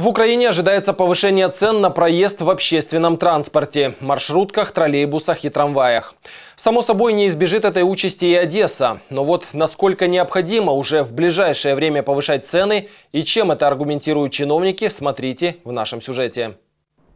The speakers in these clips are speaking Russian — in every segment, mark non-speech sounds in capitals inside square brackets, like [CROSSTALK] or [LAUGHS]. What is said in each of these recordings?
В Украине ожидается повышение цен на проезд в общественном транспорте, маршрутках, троллейбусах и трамваях. Само собой, не избежит этой участи и Одесса. Но вот насколько необходимо уже в ближайшее время повышать цены и чем это аргументируют чиновники, смотрите в нашем сюжете.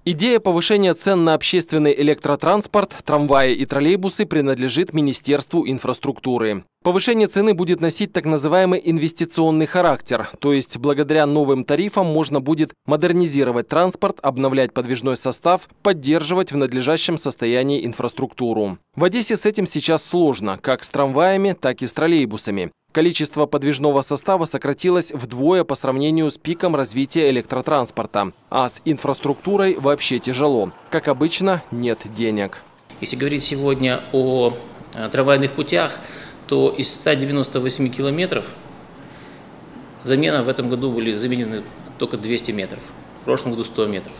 Идея повышения цен на общественный электротранспорт, трамваи и троллейбусы принадлежит Министерству инфраструктуры. Повышение цены будет носить так называемый инвестиционный характер, то есть благодаря новым тарифам можно будет модернизировать транспорт, обновлять подвижной состав, поддерживать в надлежащем состоянии инфраструктуру. В Одессе с этим сейчас сложно, как с трамваями, так и с троллейбусами. Количество подвижного состава сократилось вдвое по сравнению с пиком развития электротранспорта. А с инфраструктурой вообще тяжело. Как обычно, нет денег. Если говорить сегодня о э, трамвайных путях, то из 198 километров замена в этом году были заменены только 200 метров, в прошлом году 100 метров.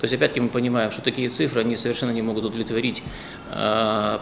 То есть опять-таки мы понимаем, что такие цифры, они совершенно не могут удовлетворить э,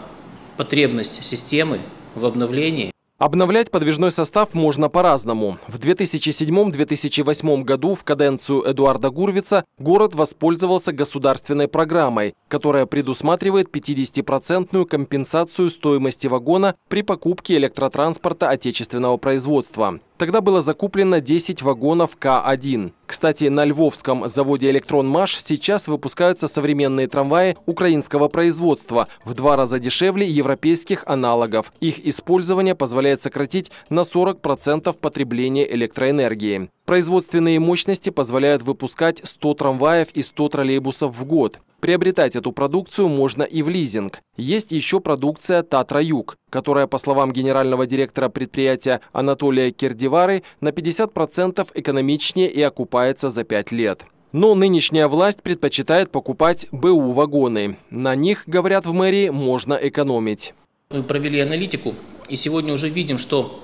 потребность системы в обновлении Обновлять подвижной состав можно по-разному. В 2007-2008 году в каденцию Эдуарда Гурвица город воспользовался государственной программой, которая предусматривает 50% компенсацию стоимости вагона при покупке электротранспорта отечественного производства. Тогда было закуплено 10 вагонов К1. Кстати, на львовском заводе «Электронмаш» сейчас выпускаются современные трамваи украинского производства в два раза дешевле европейских аналогов. Их использование позволяет сократить на 40% потребление электроэнергии. Производственные мощности позволяют выпускать 100 трамваев и 100 троллейбусов в год. Приобретать эту продукцию можно и в лизинг. Есть еще продукция «Татра-Юг», которая, по словам генерального директора предприятия Анатолия Кердивары, на 50% экономичнее и окупается за 5 лет. Но нынешняя власть предпочитает покупать БУ-вагоны. На них, говорят в мэрии, можно экономить. Мы провели аналитику и сегодня уже видим, что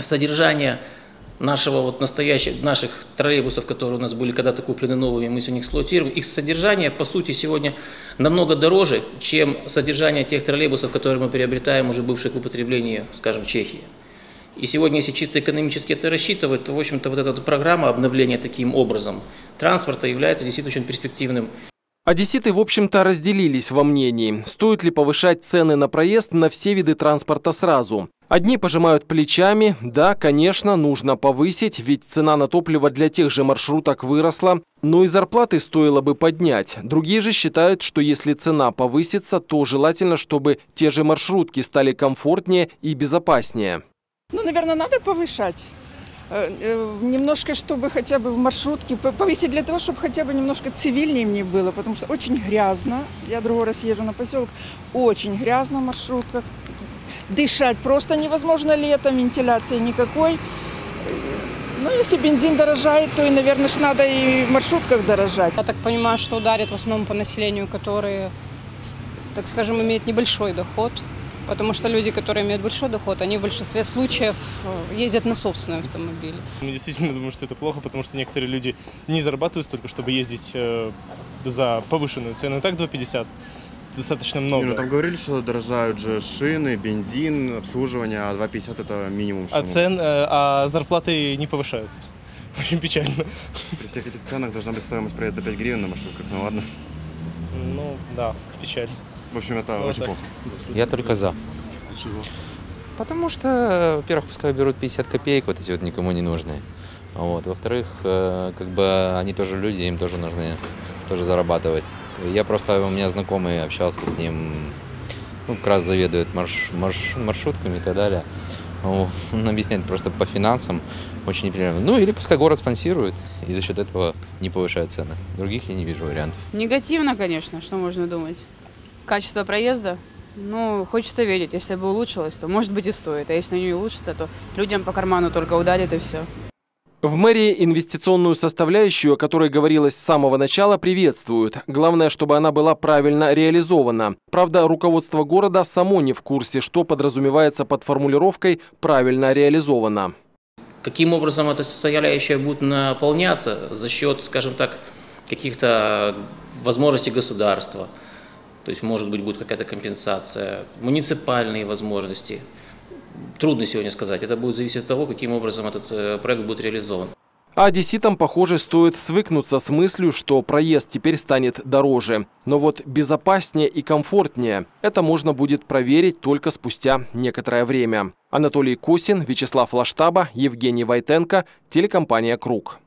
содержание нашего вот настоящих, наших троллейбусов, которые у нас были когда-то куплены новыми, мы сегодня эксплуатируем, их содержание, по сути, сегодня намного дороже, чем содержание тех троллейбусов, которые мы приобретаем уже бывших в употреблении, скажем, в Чехии. И сегодня, если чисто экономически это рассчитывать, то, в общем-то, вот эта программа обновления таким образом транспорта является действительно очень перспективным Одесситы, в общем-то, разделились во мнении, стоит ли повышать цены на проезд на все виды транспорта сразу. Одни пожимают плечами, да, конечно, нужно повысить, ведь цена на топливо для тех же маршруток выросла, но и зарплаты стоило бы поднять. Другие же считают, что если цена повысится, то желательно, чтобы те же маршрутки стали комфортнее и безопаснее. Ну, наверное, надо повышать. Э, э, немножко, чтобы хотя бы в маршрутке повысить для того, чтобы хотя бы немножко цивильнее мне было, потому что очень грязно. Я другой раз езжу на поселок, очень грязно в маршрутках. Дышать просто невозможно летом, вентиляции никакой. Ну, если бензин дорожает, то и, наверное, ж надо и в маршрутках дорожать. Я так понимаю, что ударит в основном по населению, которые, так скажем, имеют небольшой доход. Потому что люди, которые имеют большой доход, они в большинстве случаев э, ездят на собственном автомобиле. Мы действительно [LAUGHS] думаю, что это плохо, потому что некоторые люди не зарабатывают столько, чтобы ездить э, за повышенную цену. И так 2,50 достаточно много. Не, ну там говорили, что дорожают же шины, бензин, обслуживание, а 2,50 это минимум. А, цен, э, а зарплаты не повышаются. [LAUGHS] Очень печально. При всех этих ценах должна быть стоимость проезда 5 гривен на маршрутках, ну ладно. Ну да, печаль. В общем, это вот очень так. плохо. Я только за. Чего? Потому что, во-первых, пускай берут 50 копеек, вот эти вот никому не нужные. Вот. Во-вторых, э, как бы они тоже люди, им тоже нужны тоже зарабатывать. Я просто, у меня знакомый общался с ним, ну, как раз заведует марш, марш, маршрутками и так далее. [LAUGHS] Он объясняет просто по финансам очень неприятно. Ну, или пускай город спонсирует, и за счет этого не повышает цены. Других я не вижу вариантов. Негативно, конечно, что можно думать. Качество проезда, ну, хочется верить. Если бы улучшилось, то, может быть, и стоит. А если не улучшится, то людям по карману только ударит и все. В мэрии инвестиционную составляющую, о которой говорилось с самого начала, приветствуют. Главное, чтобы она была правильно реализована. Правда, руководство города само не в курсе, что подразумевается под формулировкой «правильно реализовано». Каким образом эта составляющая будет наполняться за счет, скажем так, каких-то возможностей государства, то есть, может быть, будет какая-то компенсация, муниципальные возможности – Трудно сегодня сказать. Это будет зависеть от того, каким образом этот э, проект будет реализован. А одесситам, похоже, стоит свыкнуться с мыслью, что проезд теперь станет дороже. Но вот безопаснее и комфортнее – это можно будет проверить только спустя некоторое время. Анатолий Косин, Вячеслав Лаштаба, Евгений Войтенко, телекомпания «Круг».